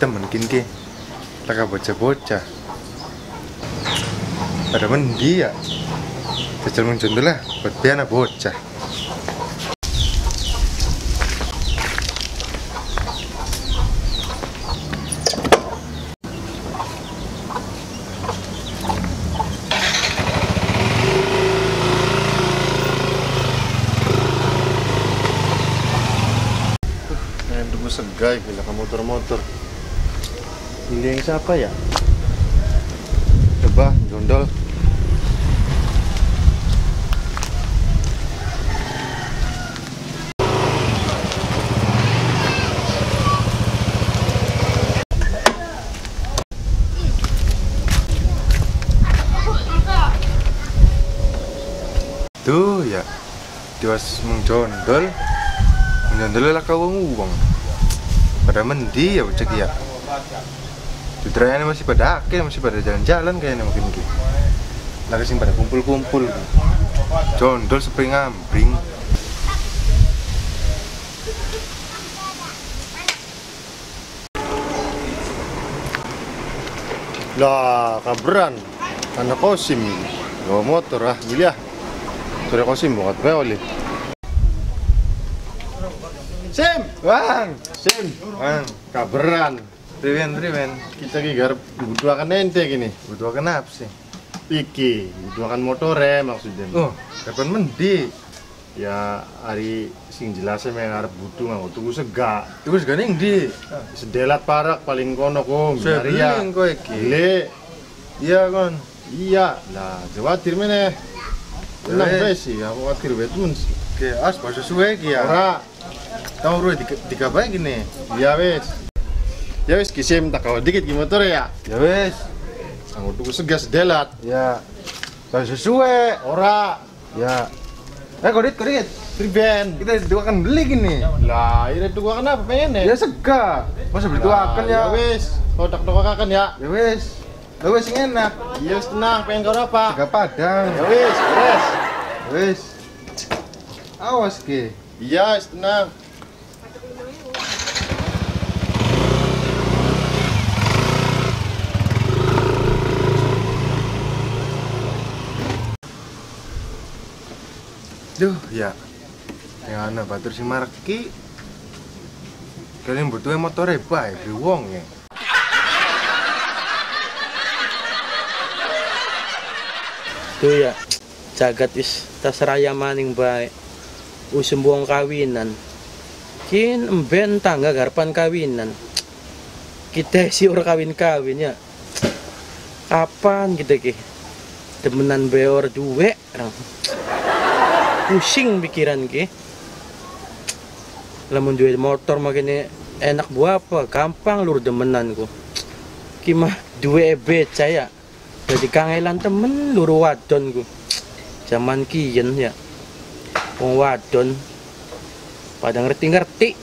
temen ki. Laka bocah-bocah. Pada mendi ya? Jajal muncul lah buat anak bocah Yang tunggu segai gila ke motor-motor Ini yang siapa ya? Coba jondol. Tuh ya. Diwas menjondol Menjondol lah kau uang Pada mendi ya bocah ya Jutranya masih pada akeh, masih pada jalan-jalan kayaknya mungkin ki. Lagi sing pada kumpul-kumpul. ki. Jondol sepi ngambring. Lah, kabran. Anak kosim. Bawa motor ah, gili ah. Sore kosim buat oli. Sim, Bang. Sim, Bang. Kabran. Riven, Riven. Kita ki garap butuh akan ente gini. Butuh akan apa sih? Iki, butuh akan motore maksudnya. Oh, kapan mendi? Ya hari sing jelasnya memang harap butuh nggak tunggu sega. Tunggu sega nih di. Sedelat parak paling kono kom. Saya kau iki. Gile. Iya kon. Iya. Lah, jawatir mana? Tenang besi, aku khawatir betul sih. Oke, as bahasa suwe ki ya. Ora. Tahu ruwe tiga tiga baik gini. Iya wes. Ya wes kisim tak kau dikit ki motor ya. Ya wes. Aku tunggu segas delat. Ya. Bahasa suwe. Ora. Ya. Eh, kodit, kodit. Triben. Kita dua akan beli gini. Lah, ini dua akan apa pengen ya? Ya sega. Masa beli dua akan ya? Ya wes. Kau tak dua akan ya? Ya wes. Ya yang enak. Iya wes tenang, pengen kau apa? Sega padang. Ya wes, wes. Ya wes. Awas ke. Iya, tenang. Duh, ya. Yang ana batur si marki. Kalian butuh motor bae, beli wong ya. Tuh ya, jagat wis tasraya maning bae. Usum buang kawinan. Kin emben tangga garpan kawinan. Kita si ora kawin-kawin ya. Kapan kita ki? Demenan beor duwe. Pusing pikiran ki. Lamun duwe motor makanya enak buah apa? Gampang lur demenan ku. Ki mah duwe beca ya. Jadi kangelan temen luru wadon ku. Zaman kiyen ya. Wong wadon pada ngerti-ngerti.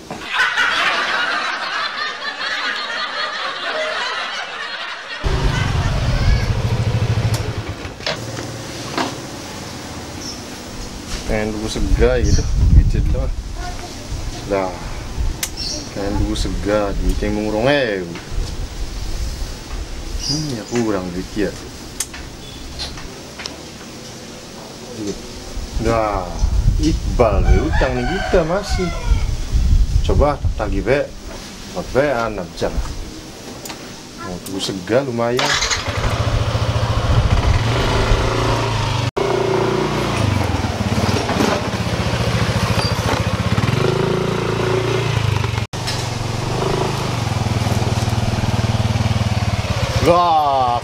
Pengen dulu sega gitu, pijit lah. Lah, pengen dulu sega, duit yang mengurung eh. Hmm, ya kurang duit ya. Nah, Iqbal be, utang nih kita masih. Coba tagih be, buat be anak jam. Mau tunggu sega lumayan.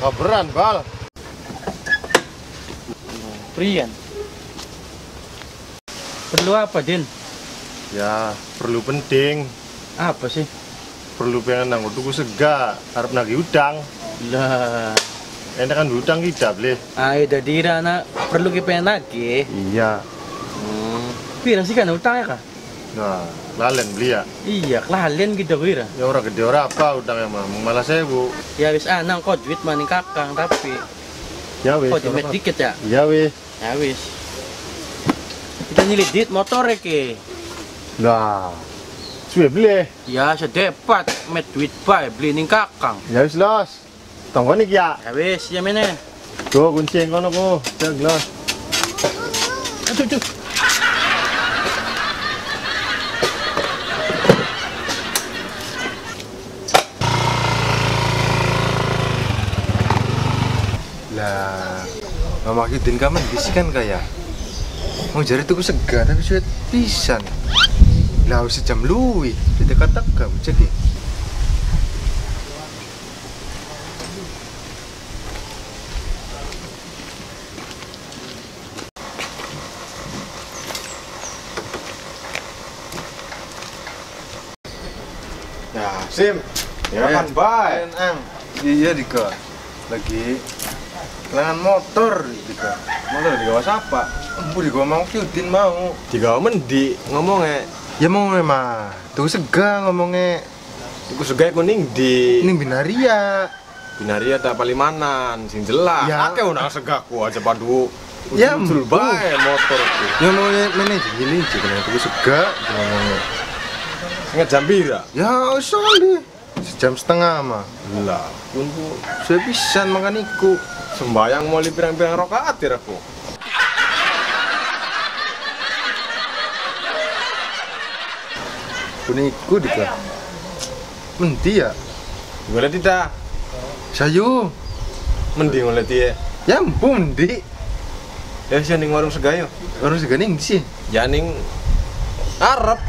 Wah, kaberan bal. Prian. Perlu apa, Din? Ya, perlu penting. Apa sih? Perlu pengen nang tuku sega, harap nagih utang. Lah, Enak kan utang kita beli. ayo dadira na perlu kita pengen lagi. Iya. Hmm. Pirang sih kan utangnya kah? Nah, lalen beli ya. Iya, kelalian gitu kira. Ya orang gede orang apa yang mah malah saya bu. Ya wis anang kok duit maning kakang tapi Ya wis. kok apa-apa. dikit ya. Ya wis. Ya wis. Kita nyilid duit motor ke. Lah, suwe beli. Ya sedepat met duit bae beli ning kakang. Ya wis los. Tonggo niki ya. Ya wis ya meneh. Go kunci yang kono ku. Cek los. Aduh aduh. Mama Kidin kamen bisikan kaya. Mau jari tuku sega tapi suwe pisan. Lah harus sejam luwi. Ditekat-tekat cek. Ya, Sim. Ya, ya. bae? Ang. Iya Dika. Lagi kelangan motor Dika. Motor di bawah siapa? Empu di gua mau Kyudin mau. Tiga mendi ngomongnya. Ya mau mah. Tuh sega ngomongnya. Iku segae kuning di Ini binaria. Binaria tak palimanan sing jelas. Ya. Akeh unang segaku aja padu. Ya, muncul bae motor ku. Ya mau mana gini sih kena tuh sega ngomongnya. Sing jam pira? Ya soalnya sejam setengah mah. Lah, kunku Saya pisan makan iku. Sembayang mau pirang-pirang rakaat ya aku. Kuniku Dika. Menti ya. Boleh tidak? Sayu. Mending oleh dia. Ya ampun, Di. Ya sih ning warung segayo. Orang seganing sih. Ya ning Arab.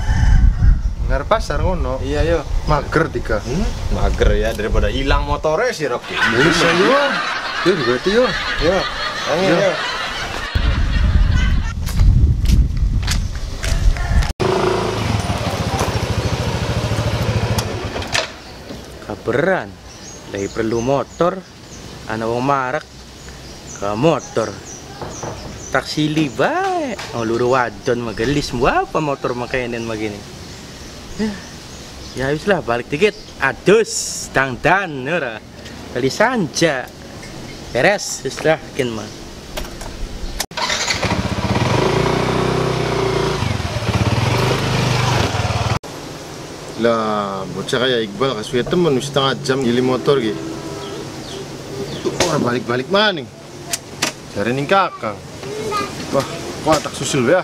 Ngarep pasar ngono. Iya yo. Mager Dika. Hmm, mager ya daripada hilang motornya sih Rocky. Bisa Yo berarti yo. Yo, angin yo. Kaberan. Lagi perlu motor. Ana wong marak ke motor. Taksili bae. Oh luru wadon magelis mo apa motor makainin magini. Ya wis lah balik dikit. Adus dangdan ora. Kali sanja. Beres kin mah. Lah, bocah kayak Iqbal kasih temen setengah jam gili motor gitu. Orang balik-balik mana nih? Cari nih kakang. Wah, wah tak susul ya.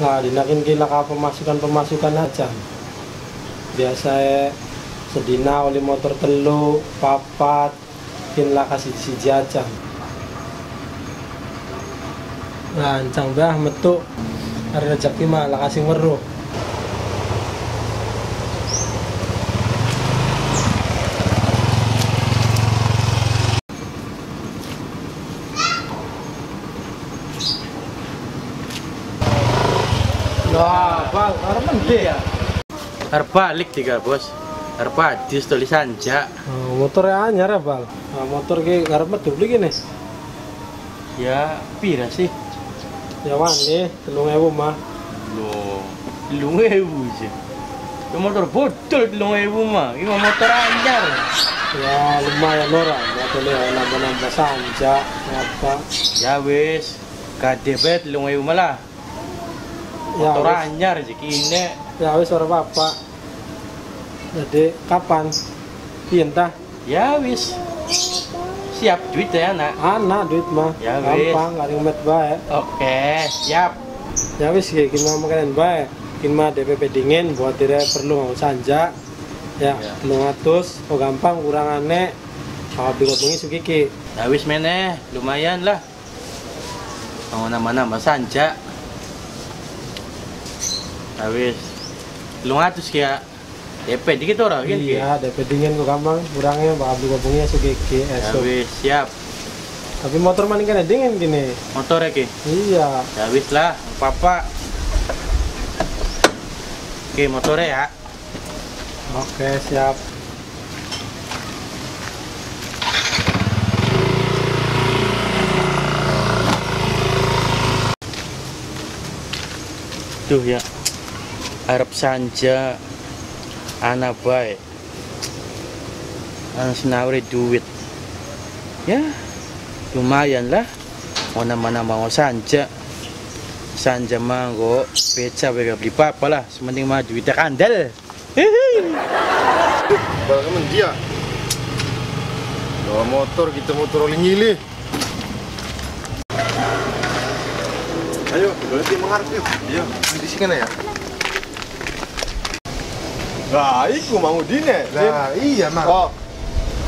Nah, dinakin kila ka pemasukan-pemasukan aja. Biasa sedina oli motor telu, papat, kinla kasih siji aja. Lancang bah metu. Rezeki mah lah kasih weruh. Lah, bang, orang mende ya. Arep balik tiga bos. Arep adus tulisan ja. Oh, motornya anyar ya, bang. Nah, motor ki ngarep metu gini. Ya pira sih? Ya wani, telung ewu mah. Loh, telung ewu sih. Itu motor botol telung ewu mah. Ini motor anyar. Ya lumayan ora, motornya nambah-nambah sanja, apa. Ya wis, gede bet telung ewu malah. Ya Motor wis, anyar sih kini. Ya wis ora apa. Jadi kapan? Pinta, Ya wis. Siap duit ya nak. anak duit mah. Ya. Gampang, kali met bae. Oke, siap. Ya wis ya mah makanan bae. Kin mah DPP dingin buat tidak perlu mau sanja. Ya, Ya. telung atus, oh gampang kurang aneh. Kalau bengi sugiki. Ya wis meneh, lumayan lah. Mau nama-nama sanja. Ya wis. Lu ngatus kaya DP dikit ora kan? Iya, DP dingin kok gampang. Kurangnya bakal beli bengi sugiki Ya esok. wis, siap. Tapi motor maning kena dingin gini. Motor ya ki. Iya. Ya wis lah, papa. Oke, motornya ya. Oke, siap. Tuh ya. Arab sanja anak baik. Anak sinawari duit. ya lumayan lah mau nama nama mau sanja sanja manggo beca bega beli apa lah sementing mah duitnya kandel kemen dia. Bawa motor kita motor oleh nyili. Ayo, berarti mengharap yuk. Iya, di sini ya. Lah, iku mau dine. Lah iya mang. Oh,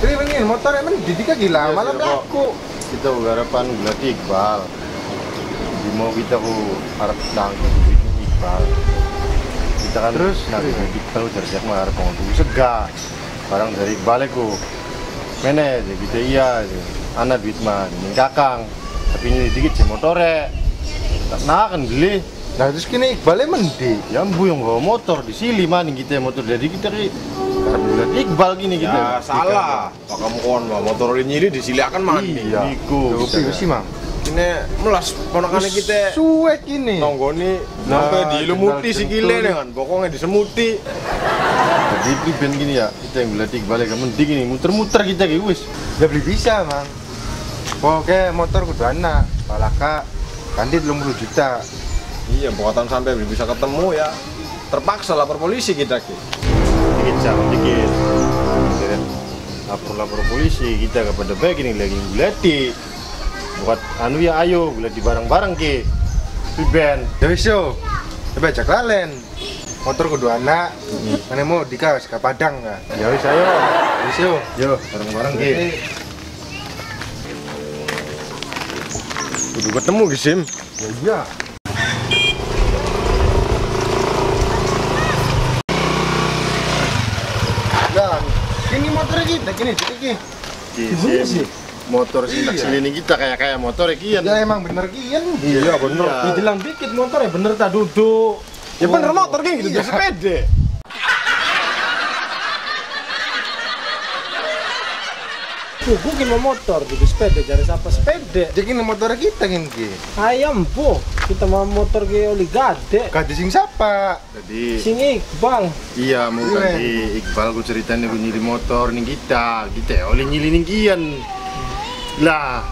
Tri pengen motor emang didik gila Iya, malah iya, laku. kita garapan berarti Iqbal. Di mau kita ku harap tanggung Iqbal. Kita kan Terus? nah Iqbal siap mah harap ngomong sega. Barang dari Iqbal ku. Mene aja gitu iya aja. Anak ini kakang. Tapi ini dikit sih motore. Nah kan beli. Nah terus kini Iqbalnya mendi. Ya ambu yang bawa motor di sini maning kita motor jadi kita ki karena Iqbal gini kita. Ya salah. Pak kamu kon bawa motor ini nyiri disilakan mandi. Iya. Iku. Kopi sih mang. Ini melas ponakan kita Suwek ini. nonggoni Nah, sampai dilumuti jental sikile jentul. dengan pokoknya disemuti. Jadi priben gini ya, kita yang bulan Iqbal ya mending gini muter-muter kita ki wis. Ya beli bisa mang. Pokoknya motor kudu anak. Palaka ganti 30 juta. Iya, pokoknya sampai belum bisa ketemu ya. Terpaksa lapor polisi kita ki. Dikit jangan dikit. Jadi, Lapor-lapor polisi kita kepada baik ini lagi bulati. Buat anu ya ayo bulati barang-barang ki. Priben. Ya wis yo. Coba ajak lalen. Motor kudu anak. Mana mau dikawas ke Padang nggak? Ya wis ayo. Wis yo. Yo, barang-barang ki. Kudu ketemu ki Sim. Ya iya. Dan ini motor gini. Ki, Sim. Motor sih tak Iya. kita kayak kayak motor kian. Ya emang bener kian. Iya bener. Dibilang dikit motor ya bener tak duduk. Ya bener motor ki gitu, Iya. jadi sepeda. Tuh, mau motor di sepeda cari siapa sepeda. Jadi motor kita gini. Ki. Ayam po, kita mau motor ke oli gade. Gak sing siapa? Jadi Sing Iqbal. Iya, mau Iya. ganti Iqbal ku ceritain aku nyili motor nih kita, kita oleh nyili nih kian. Lah,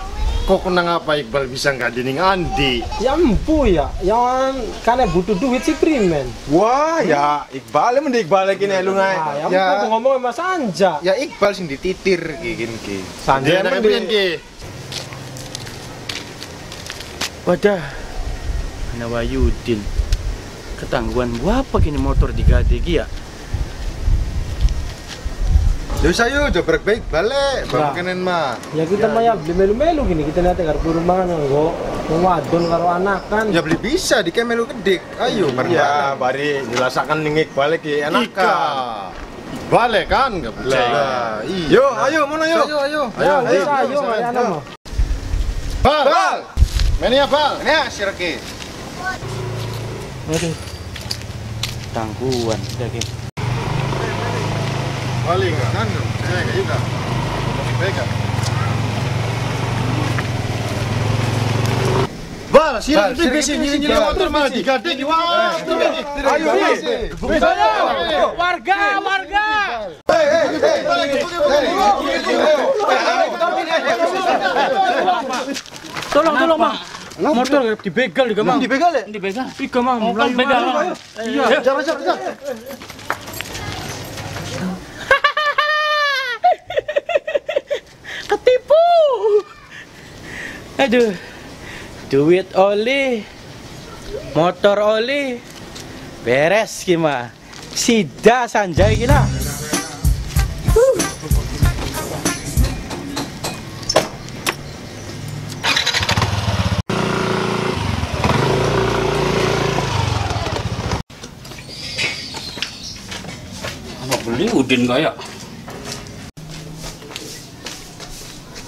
kok kenang apa Iqbal bisa nggak dening Andi? Ya empu ya, yang karena butuh duit si Primen. Wah, ya Iqbal emang di Iqbal lagi nih lu ngai. Nah, ya, Ya. empu ngomong sama Mas Anja. Ya Iqbal sing dititir gini. Ki. Sanja anak di... pian ki. wadah Nawayudin ketangguhan gua apa gini motor digade ki ya Ya wis ayo coba baik balik, Nah. bang kenen mah. Ya kita mah ya beli melu-melu gini, kita nanti karo rumah nggo wadon karo anakan. Ya beli bisa di kemelu kedik. Ayo bareng Ya, bari jelasakan nih Iqbal lagi enak Ika. kan. Iqbal ya kan nggak percaya. Lah, iya. Yo, ayo mana yo? Ayo, ayo. Ya, Ayo, ayo, ayo ayo. Bal, Bal. Meni ya Bal. Ini ya sirke. aduh tangguhan lagi Besi, nyili Bal. motor ini. Ayo, ayo. warga warga. Tolong tolong mang motor dibegal di mang Dibegal ya? dibegal. Tiga mang melayu begal iya. Jangan, jangan, jangan. Aduh. Duit oli motor oli. Beres gimana sida sanjay gila beli udin kaya?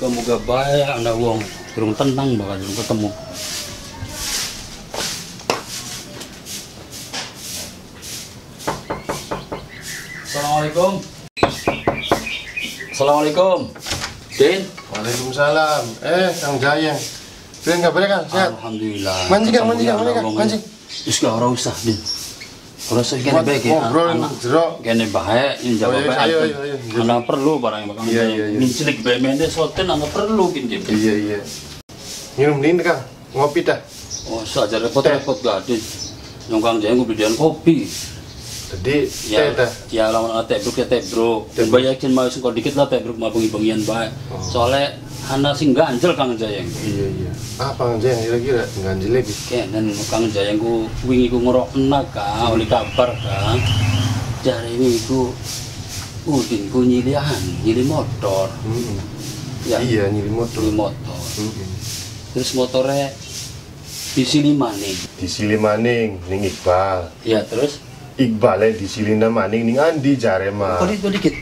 Gak baik anda uang Burung tenang bakal belum ketemu Assalamualaikum Assalamualaikum Din Waalaikumsalam. Eh, Kang Jaya. Nggak boleh kan? Sehat. Alhamdulillah Mancing, Kang, mancing, mancing, mancing. Terus gak usah Din Terus kene bae iki ngobrol jero. kene bae ini jawab iya, ayo. Ana perlu barang bakal Iya, iya, iya. Cilik bae mende soten ana perlu kinje. Iya iya. Minum ini Kang, ngopi dah. Oh, saja repot-repot gak ada. Nyongkang jaya gue belian kopi. Jadi Ya, teh dah. ya lawan teh bro ya bro. Dan bayakin mau sing dikit lah teh bro mau bengi-bengian bae. Soalnya ana sing ganjel Kang Jayeng. Iya iya. Apa aja yang kira-kira ganjil lagi? Kenen Kang Jayeng ku wingi ku ngerokna ka oleh kabar ka. Jare wingi ku Udin ku nyilihan, nyili motor. Hmm. Ya, Iya nyili motor. nyili motor. Hmm. Terus motornya di sini maning. Di Silimaning ning Iqbal. Ya terus Iqbal di Silina maning ning Andi jare mah. kok dikit dikit.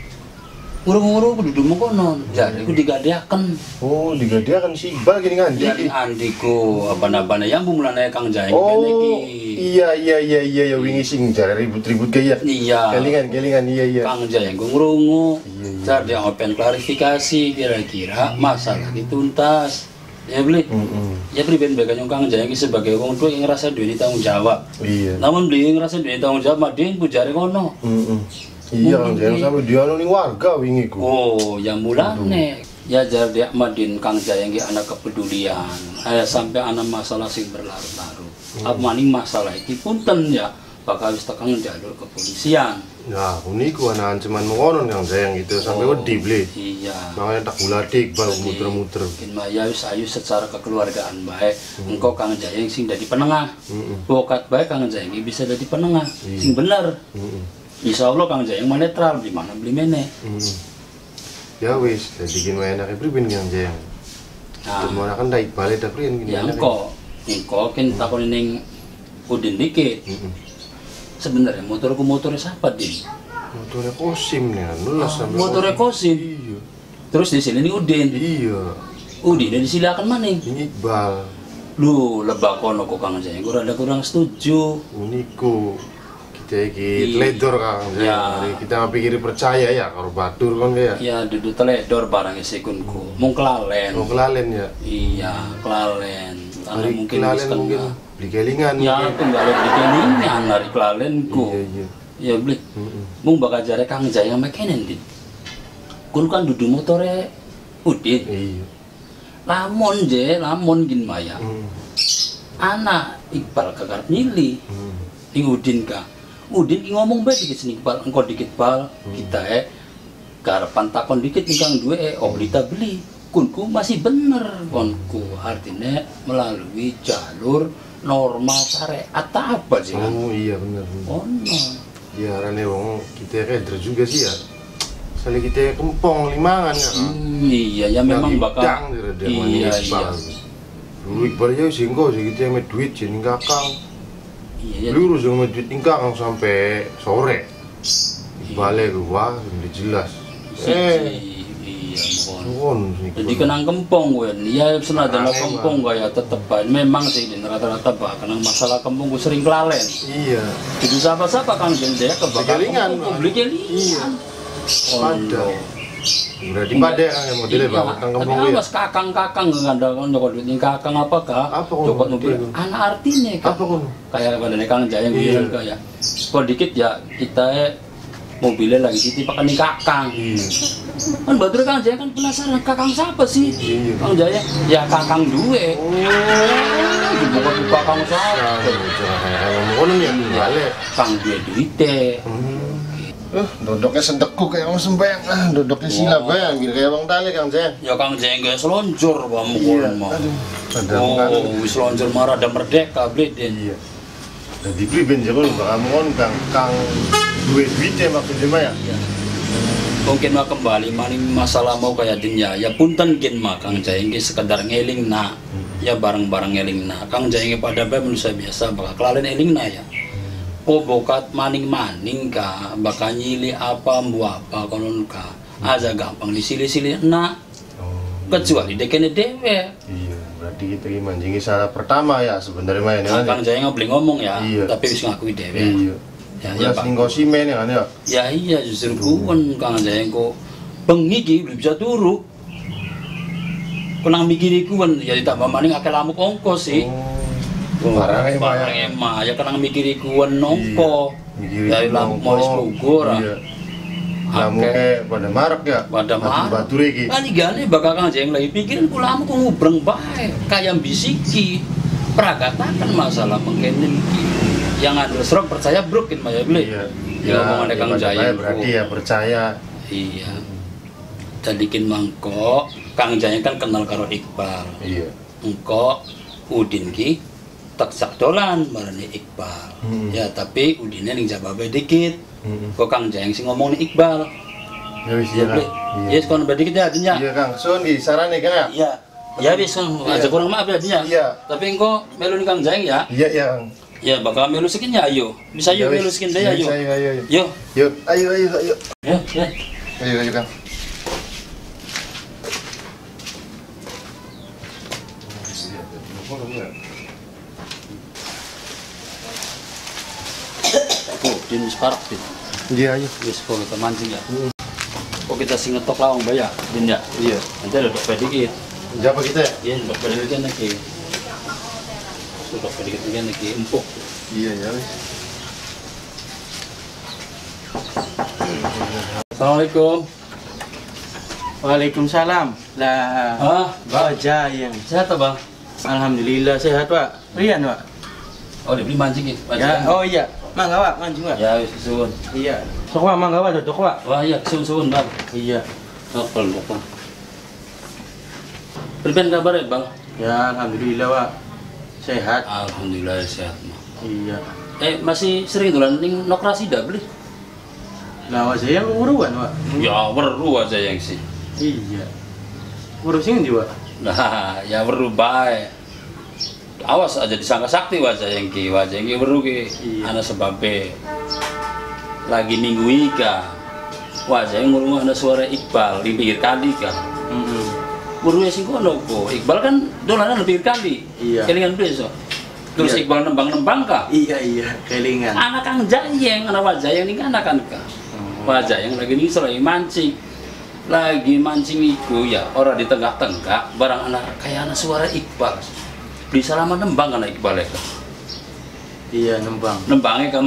Urung-urung ku duduk mengkono. Jare ku digadeaken. Oh, liga dia kan si Iqbal gini Andi. Jadi andiku apa-apa yang mulane Kang Jayeng Oh, iya iya iya iya ya wingi sing jare ribut-ribut kayak Iya. Kelingan kelingan iya iya. Kang Jayeng ku ngrungu. Iya, iya. Jar dia open klarifikasi kira-kira masalah dituntas. Ya beli. Heeh. Ya beli ben bae Kang iki sebagai wong tua yang ngerasa duwe tanggung jawab. Iya. Namun dia ngerasa duwe tanggung jawab dia ku jare ngono. Heeh. Iya, kan jangan sampai dia ning warga wingi ku. Oh, yang mulane ya jar dia Madin Kang Jayang ki anak kepedulian. Eh, sampai anak masalah sing berlarut-larut. Apa maning masalah iki punten ya bakal wis tekan jalur kepolisian. Nah, uniku ana ancaman mengonon yang sayang gitu sampai Oh. wedi ble. Iya. Makanya tak guladik bal Jadi, muter-muter. Mungkin Maya wis ayu secara kekeluargaan baik. Engkau Kang Jayang sing dadi penengah. Heeh. Bokat baik Kang Jayang bisa dadi penengah. Iya. Sing bener. Heeh. Insya Allah Kang Jayang mah netral di mana beli meneh. Heeh. Ya wis, jadi gini enake pripun yang jayang. Nah, Cuma kan dak pripun gini ya enake. engkau engkau kan takon ning Udin dikit Heeh. Sebenarnya motorku motornya siapa din Motornya kosim nih, kan, nulas sampai motornya kosim Iya. terus di sini nih Udin Iya. Udin disilakan maning Ini Iqbal. lu lebak kono kok kang saya gue rada kurang setuju Uniku. Kita iki Iya. teledor Kang. Ya. Kita pikir percaya ya karo batur kan ya. ya duduk teledor barang sekunku mau kelalen Mau kelalen ya. iya kelalen karena mungkin kelalen mungkin beli kelingan. ya aku nggak lebih ini hari kelalenku Iya iya. ya beli. Mau bakal jare kang jaya sama kenen din kun kan duduk motornya Udin. Iya. lamun je lamun gin maya. Hmm. anak Iqbal kagak milih ning Udin ka. Udin ki ngomong bae dikit sini Iqbal engko dikit bal. Kita eh karepan takon dikit nih kang duwe eh oh kita beli. Kunku masih bener konku. Artinya melalui jalur norma syariat apa sih kan Oh iya benar. oh no Ya rane wong kita keder juga sih ya. Sali kita kempong limangan ya. Hmm, iya ya memang bakal Dang, dia main iya iya Iqbal. Dulu Iqbal ya sih engkau sih kita med duit jadi kakang. iya iya Lurus dengan med duit kakang sampai sore. Ya gua udah jelas. Si- Eh, iya mohon jadi kenang kempong wen ya senajan Kenang kempong gaya tetep bae. memang sih di rata-rata bah kenang masalah kempong gue sering kelalen Iya. jadi siapa-siapa jen dia kebakar kempong Mas. beli kelingan Iya. Berarti pada kan yang modelnya Iya, banget kang tapi kempong ya. awas kakang-kakang nggak ada kan nyokot duit kakang apa kah? Apa Nyokot mobil mobil. itu? Anak artinya kah? Apa kon? Kayak pada kang jaya Iya. bilang kayak. Kok dikit ya kita eh, mobilnya lagi ditipakan nih kakang. Iya. Kan batur kang jaya kan penasaran kakang siapa sih? Iya. Kang jaya ya kakang duwe. Oh. Siapa? Nah, jangan kayak ngomong kono ya balik. Kang duwe duite. Eh, dodoknya sendeku kayak orang sembayang. Ah, dodoknya sila bayang, gini kayak bang tali kang Jeng. Ya kang jaya nggak selonjor bang mukul mah. Aduh. Oh, wis selonjor marah ada merdeka beli Iya. Dan di priben jago lu bakal ngomong kang kang duit duitnya maksudnya mah ya. mungkin mah kembali maning masalah mau kayak dinya ya punten kin mah kang jaeng ge sekedar ngeling na ya bareng-bareng ngeling na kang jaeng pada bae manusia biasa bakal kelalen eling na ya? Oh bokat maning-maning ka bakal nyili apa mbu apa konon ka aja gampang disili-sili na Oh. kecuali dekene dewe Iya, berarti ini manjingi salah pertama ya sebenarnya Kang kan. Kang Jaeng nggak boleh ngomong ya, Iya. tapi wis ngakui. Iya. Ya, Ya, ya, Pak. sing simen ya kan ya. Ya iya justru kuwen Kang Jaeng kok bengi ki belum bisa turu. Kenang mikir kuwen ya ditambah maning akeh lamuk ongkos sih. Oh. Barangnya mah ya. barangnya mah ya kan mikiri kuwen nongko Mikiri dari lampu mau sepugur Iya. Lamuknya pada marak ya. pada marah Batu iki. kan igane bakal kang jeng lagi pikirin kulamu ku ngubreng bae kayak bisiki pragatakan masalah mengkene iki yang ada serok percaya brokin mah ya beli Iya. ya omongan kang pada jaya berarti ya percaya. iya jadikin mangkok kang jaya kan kenal karo iqbal Iya. engko udin ki tak dolan marani iqbal Hmm. ya tapi udinnya ning jababe dikit Hmm. kok kang jaya sing ngomong nih iqbal Ya wis ya ya. Kang. yes kon dikit ya adinya Iya Kang, sun di sarane Kang ya. Iya. Ya wis aja kurang maaf ya dia. Iya. Tapi engko melu ning Kang Jaeng ya. Iya ya. Kang. Ya bakal melu skin ya ayo. Bisa Ya yuk wis. melu skin deh ayo. Bisa, Ayo ayo ayo. Yo, Yuk, ayo ayo ayo. ya, ya. Ayo ayo Kang. Oh, din wis parek din. Iya ayo. Wis kok kita mancing ya. Kok kita sing ngetok lawang baya, din ya. Iya. Nanti ada dok dikit. Siapa kita ya? Iya, dok dikit lagi. Dok dikit lagi empuk. Iya ya wis. Assalamualaikum. Waalaikumsalam. Lah, Ah, Pak Jayeng. sehat Bang? Alhamdulillah sehat, Pak. Rian, Pak. Oh, dibeli mancing ya. Pak Ya, oh iya. Mangga, Pak, mancing, Pak. Ya, wis suwun. Iya. Sok, Pak, mangga, Pak, duduk, Pak. Wah, iya, suwun-suwun, Bang. Iya. Nopel, nopel. Berben kabar ya, Bang? Ya, alhamdulillah, Pak. Sehat. Alhamdulillah sehat, Bang. Iya. Eh, masih sering dolan ning Nokrasi dah beli? Lah, Pak Jayeng uruan, Pak. Ya, weru aja yang sih. Iya. Urusin ndi, Pak? Nah, ya weru bae. Awas aja disangka sakti wajah yang ki, wajah yang ki weru ki. Iya. Ana sebabnya lagi minggu ika. Wajah yang ngurung ada suara Iqbal di pinggir kali kan. Sing kono ko. Iqbal kan dolanan di pinggir kali. Iya. Kelingan besok. Terus Iya. Iqbal nembang-nembang kah? Iya, iya, kelingan. anak kang jayeng anak wajah yang ini anak kan kah wajah yang lagi ini lagi mancing lagi mancing iku ya orang di tengah-tengah barang anak kayak anak suara Iqbal di selama nembang anak Iqbal ya Kak. Iya, nembang. nembangnya kan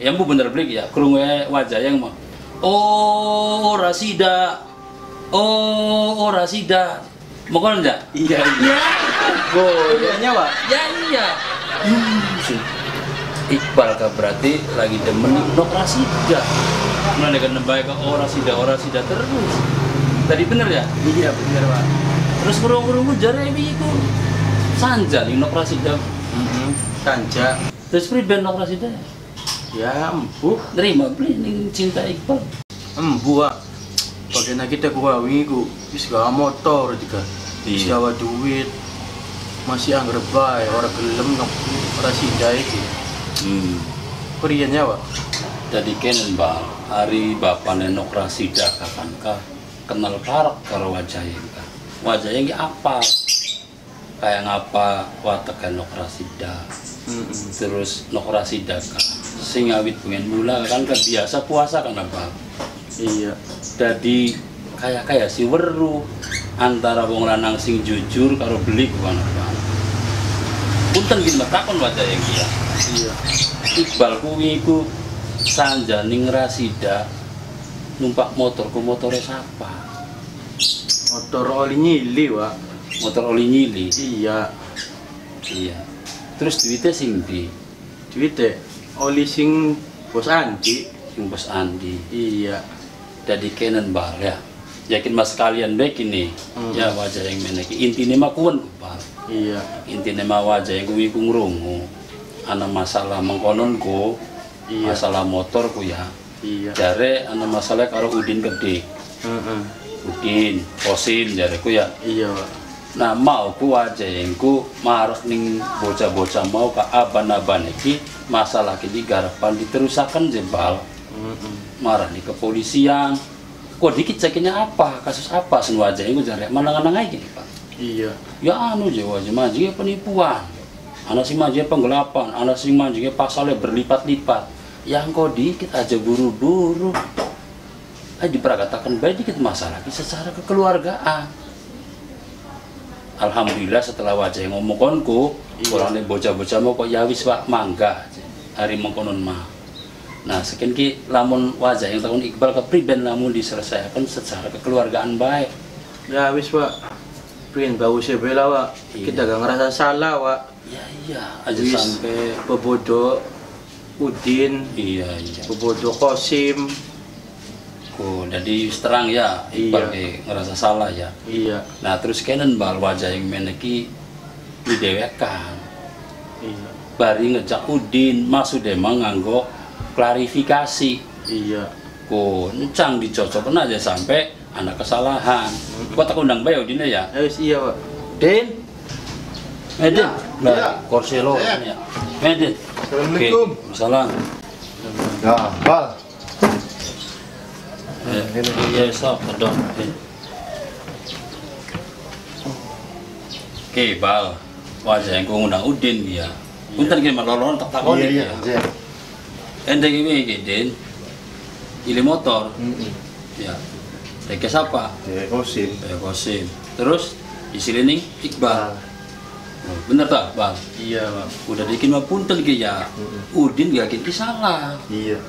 yang bu bener beli ya kerungnya wajah yang mau. Oh rasida oh oh rasida mau kan enggak Iya, iya. Oh, iya, Pak. ya iya. Iqbal kah berarti lagi demen nok rasida mana kan nembak ke orang sida orang sida terus. Tadi bener ya? Iya, bener, Pak. terus kurung jare iku sanja nok rasida Heeh. Tanja. terus rasida Ya, empuk. terima beli ning cinta Iqbal Embu, Pak. Bagaimana kita gua wingi wis gak motor juga. Wis Iya. gawa duit. Masih anggar bae ora gelem ora sida iki. hmm. Priyen ya, Pak? jadi kenen bal hari bapak nenok rasida kapan kenal parok karo wajah yang kah wajah yang apa kayak ngapa watak nok rasida Heeh. terus nok rasida kah sing awit pengen mula kan kebiasa puasa kan apa Iya. jadi kayak kayak si weru antara wong lanang sing jujur karo beli kan apa punten gini takon wajah yang dia Iya. Iqbal kuwi iku sanjaning rasida numpak motor ku motore siapa Motor oli nyili, Pak. Motor oli nyili Iya. iya terus duitnya sing di Duite oli sing bos Andi. sing bos Andi Iya. jadi kenen bal ya yakin mas kalian baik ini Hmm. ya wajah yang meneki intinya mah kuwen bal Iya. intinya mah wajah yang kuwi ku ngrungu ana masalah mengkononku Iya. masalah motorku ya Iya. jare ana masalah karo Udin gede Heeh. Udin Kosim jareku ya Iya, Pak. Nah mau ku aja yang ku marah ning bocah-bocah mau ke aban-aban iki masalah ini garapan diterusakan jebal. Marah nih kepolisian kok dikit cekinya apa? Kasus apa? Sen itu jare mana nganang aja gini pak. Iya. ya anu je wajah majingnya penipuan. Anak si majingnya penggelapan anak si majingnya pasalnya berlipat-lipat. Yang kok dikit aja buru-buru. Aja diperkatakan baik dikit masalah ini secara kekeluargaan Alhamdulillah setelah wajah yang ngomong konku Kurang nih bocah-bocah mau kok ya wis Pak mangga hari mengkonon mah. Nah, sekian ki lamun wajah yang tahun Iqbal kepriben lamun diselesaikan secara kekeluargaan baik. Ya wis pak. Pin bau sebela pak. Iya. Kita gak ngerasa salah pak. Ya iya, aja Wis. sampai Bebodo Udin, iya iya. bebodo Kosim. Oh, jadi terang ya Iqbal Iya. ngerasa salah ya. Iya, Nah, terus kenen bal wajah yang meneki didewekan. iya, Bari ngejak Udin, maksud emang nganggo klarifikasi. iya. Ko encang dicocokkan aja sampai anak kesalahan. Kau tak undang bayi Udin ya? Ya wis iya pak. Din. Eh, Din. iya. Nah, korselo Iya. kan ya. Eh, Din. Assalamualaikum. Oke, Masalah. Ya, Bal. Eh, Iya, sok, kedok. Din. Oke, Bal. Wajah yang kau ngundang Udin dia. Punten ki melolon tak takon Iya, iki iya, ya. Jen. Enteng iki iki, Din. Ili motor. Ya. Teke siapa? Dia kosim. Kayak Kosim. Terus isi lining Iqbal. Oh, bener tak, Bang? Iya pak. Udah dikin mah punten ki ya. Udin gak kiki salah. Iya.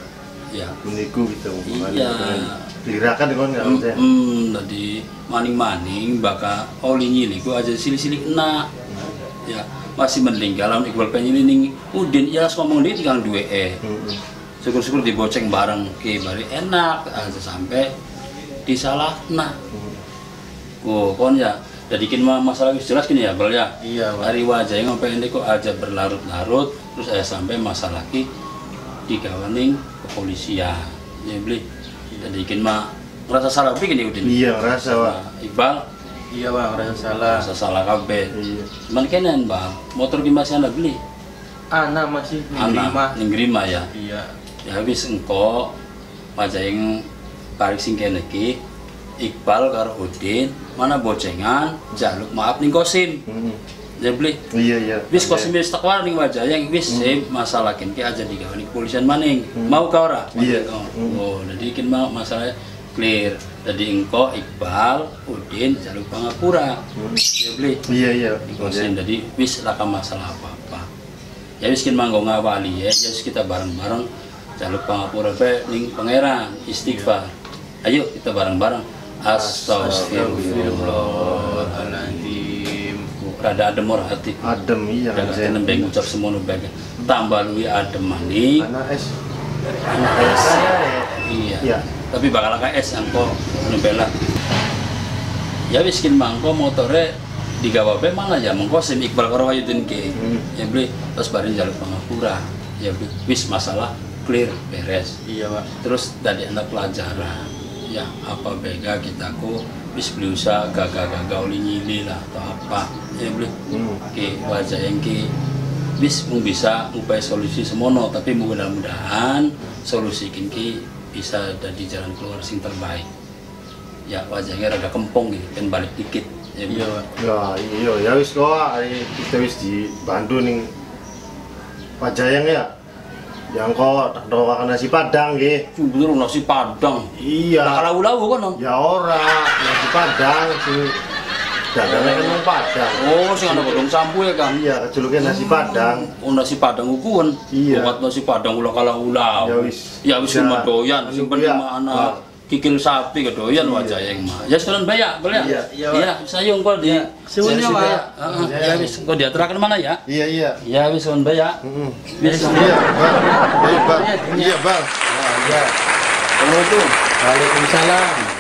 Ya. Meniku gitu. Iya. Dirakan dengan nggak Hmm, hmm, tadi maning-maning baka oli nyili ku aja sili-sili kena. Ya, masih mending kalau Iqbal pengen Udin ya ngomong dia tinggal dua e. Syukur-syukur diboceng bareng ki bari enak aja sampai disalah nah. Oh, kon ya. Jadi kin mah masalah wis jelas gini ya, Bal ya. Iya. Hari wajah yang ngapain ini kok aja berlarut-larut terus saya sampai masalah ki digawaning kepolisian ya beli jadi ikin mah ngerasa salah bikin ya udin Iya, Pak. Nah, Iqbal Iya pak. Ngerasa salah. ngerasa salah kabeh Iya. cuman kenen bang motor ki masih anda beli Anak masih menerima. ning grima ya Iya. ya habis engko wajah yang sing kene ki Iqbal karo Udin mana bocengan jaluk maaf ning kosim Mm-mm. Ya beli Iya, iya. Wis kok sing wis tekwar ning wajah yang wis sip masalah kin ki aja digawe ning kepolisian maning. Mau ka ora? Iya. Oh, Hmm. oh, jadi kin mau masalah clear. Jadi engko Iqbal, Udin, jaluk pangapura. Ya beli. Iya, iya. Kosin jadi wis laka masalah apa-apa. Ya wis kin manggo ngawali ya, ya wis kita bareng-bareng jaluk pangapura pe ning pangeran istighfar. Ayo kita bareng-bareng. Astagfirullahaladzim. Rada adem ora hati. Adem iya kan Jangan nembeng ucap semono bae. Tambah luwi adem maning. Anak es. Anak es. Iya. Iya. Tapi bakal ka es angko nembela. Ya wis kin mangko motore digawa bae mana ya mengko sim Iqbal karo Wayudin ke. Hmm. Ya beli terus bareng jaluk pangapura. Ya beli wis masalah clear beres. Iya pak. Terus dari anak pelajaran ya apa bega kita ku bis beli usaha gagal-gagal oli nyili lah atau apa ya beli Hmm. Oke, wajah yang ki bis mung bisa upaya solusi semono tapi mudah-mudahan solusi ki bisa jadi jalan keluar sing terbaik ya wajahnya rada kempong gitu kan balik dikit ya Iya. Ya, iya, ya wis hari kita wis dibantu ning Pajayang ya. Yang kok tak doakan nasi padang nggih. bener nasi padang Iya. nah kalau lawu kan Ya ora, nasi padang sing dagangnya kan nang padang. oh sing ada godong sampu ya kan Iya, kejulukan nasi padang. Oh nasi padang ukuran. Iya. Buat nasi padang ulah kala ulah. Ya wis. Ya wis Ya. cuma doyan. Sing Anu penting ya. mah ana Ah. kikil sapi kedoyan Iya. wajah yang mah. Ya sekalian bayak, boleh ya? Iya, iya, Pak. Iya, sayung kok di. Suwun ya, Ya. Iya. Ya wis kok diaturaken mana ya? Iya, iya. Ya wis suwun bayak. Heeh. Wis. Iya, Bang. Baik, Bang. Iya, Bang. Ya. Assalamualaikum. Waalaikumsalam.